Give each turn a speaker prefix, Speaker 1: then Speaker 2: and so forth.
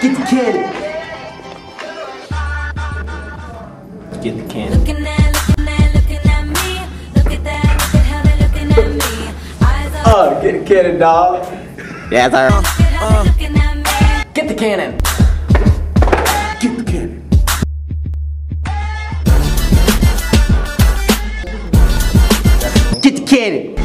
Speaker 1: Get the cannon. Get the cannon.
Speaker 2: Looking at, looking at, looking at me. Look at that, look at how they're looking at me. Eyes are
Speaker 1: Oh, uh, get the cannon, dog.
Speaker 3: Yeah, sir.
Speaker 2: look Uh, how.
Speaker 1: Get the cannon. Get the cannon. Get the cannon.